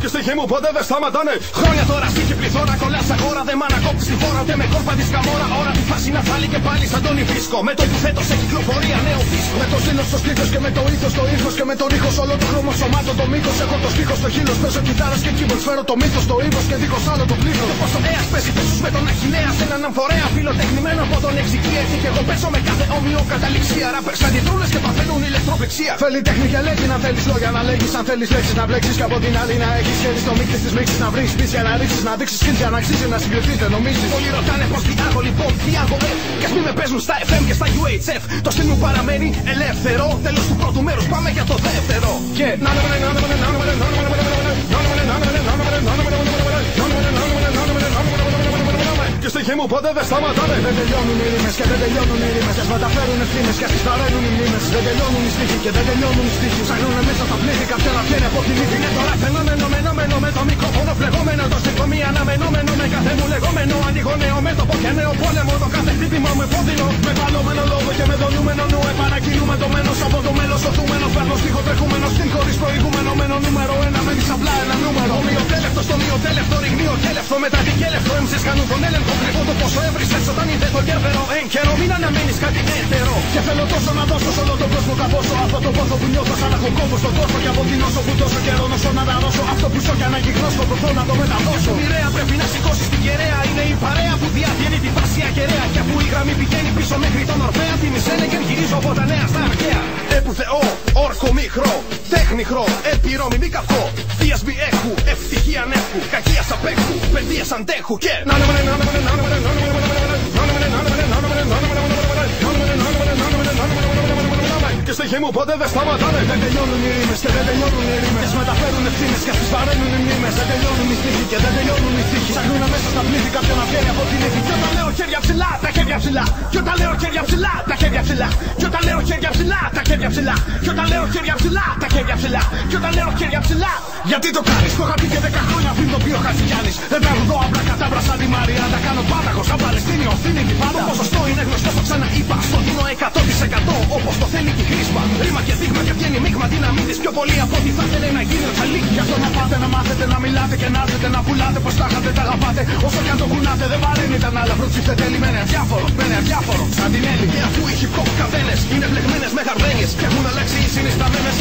Και στη χή μου ποτέ δεν σταματάνε. Χρόνια τώρα στήκε πληθώρα κολλάς αγόρα Δεν μ' ανακόπτεις τη χώρα ούτε με κόρπα της καμόρα. Ώρα τη φάση να φάλει και πάλι σαν τον Ιβρίσκο Με το που θέτω σε κυκλοφορία νέο δίσκο Με το ζήλο στο στήθος και με το ήθος το ήθος Και με τον ήχος όλο το χρώμο σωμάτο το μήκος Έχω το στίχος στο χείλος παίζω κιθάρας και keyboard Φέρω το μύθος το ύβος και δίχως άλλο το πλήθος. Το πόσο έας πέσει πέσους με τον Αχιλέα Σε έναν αμφορέα φιλοτεχνημένο από τον εξική έτσι Και εγώ πέσω με κάθε όμοιο καταληξία. Ράπερς αντιδρούνες και παθαίνουν ηλεκτροπληξία Θέλει τέχνη και λέγει να θέλεις λόγια να λέγεις Αν θέλεις λέξεις να μπλέξεις και από την άλλη να έχεις χέρι στο μίξι της μίξης να βρεις πίσω για να ρίξεις να δείξεις skills για να αξίζει να συγκριθείτε νομίζεις Όλοι ρωτάνε πως τι άγω λοιπόν τι άγω ε Κι ας μην με παίζουν στα FM και στα UHF Το στυλ μου παραμένει ελεύθερο Τέλος του πρώτου μέρους πάμε για το δεύτερο Και να και στη χή μου ποτέ δεν σταματάνε Δεν τελειώνουν οι ρήμες και δεν τελειώνουν οι ρήμες. Και ας μεταφέρουν ευθύνες και ας τις βαραίνουν οι μνήμες Δεν τελειώνουν οι στίχοι και δεν τελειώνουν οι στίχοι. Ψάχνουν μέσα στα πλήθη κάποιον να βγαίνει από την ύφη. Είναι τώρα φαινόμενο μενόμενο με το μικρόφωνο φλεγόμενο. Το στοιχομί αναμενόμενο με κάθε μου λεγόμενο. Ανοίγω νέο μέτωπο και νέο πόλεμο. Το κάθε χτύπημα με πόδινο Με παλόμενο λόγο και με δονούμενο νου Επανακινούμε το μένος από το μέλος Οθούμενο ριγνίο κέλευτο Μετά την κέλευτο έμψες κάνουν τον έλεγχο. Κρυβώ το πόσο έβρισες όταν είδες το γέρβερο Εν καιρό μην αναμένεις κάτι έτερο Και θέλω τόσο να δώσω σε όλο τον κόσμο καθόσο Αυτό το πόθο που νιώθω σαν να έχω κόμπο στον κόσμο Και από την όσο που τόσο καιρό νοσώ να δαρώσω. Αυτό που σω και αναγκυγνώσκω το θέλω να το μεταδώσω. Μοιραία πρέπει να σηκώσεις την κεραία Είναι η παρέα που διαβγαίνει τη φάση ακεραία. Και αφού η γραμμή πηγαίνει πίσω μέχρι τον Ορφέα Τη και γυρίζω από τα νέα στα αρχαία. Έπου θεό, όρκο μικρό, τέχνηχρό, επιρώ μη καυκό Θείας μη έχου, ευτυχία νεύχου, κακίας απέχου, παιδείας αντέχου και και στη μου ποτέ δεν σταματάνε Δεν τελειώνουν οι ρήμες και δεν τελειώνουν οι ρήμες Και μεταφέρουν ευθύνες και στις βαραίνουν οι μνήμες Δεν τελειώνουν οι στίχοι και δεν τελειώνουν οι στίχοι Ψάχνουν μέσα στα Κι όταν λέω χέρια ψηλά, τα χέρια ψηλά. Κι όταν λέω χέρια ψηλά, τα χέρια ψηλά. Κι όταν λέω χέρια ψηλά Γιατί το κάνεις, το είχα πει και δέκα χρόνια πριν το πει ο Χατζηγιάννης Δεν τραγουδώ απλά κατάμπρα σαν τη Μαρία. Τα κάνω πάταγος σαν Παλαιστίνιο, θύνη πάντα Το ποσοστό είναι γνωστό, το ξαναείπα. Στο δίνω 100% όπως το θέλει και χρήσμα Ρήμα και δείγμα και βγαίνει μείγμα δύναμη της πιο πολύ από ό,τι θα ήθελε να γίνει ο τσαλί Γι' αυτό να πάτε να μάθετε να μιλάτε και να έρθετε να πουλάτε Πως τα είχατε τα αγαπάτε. Όσο κι αν το κουνάτε Δεν βαρύνει τα άλλα φρούτσιστε τέλει με ένα διάφορο Με ένα διάφορο σαν την Dame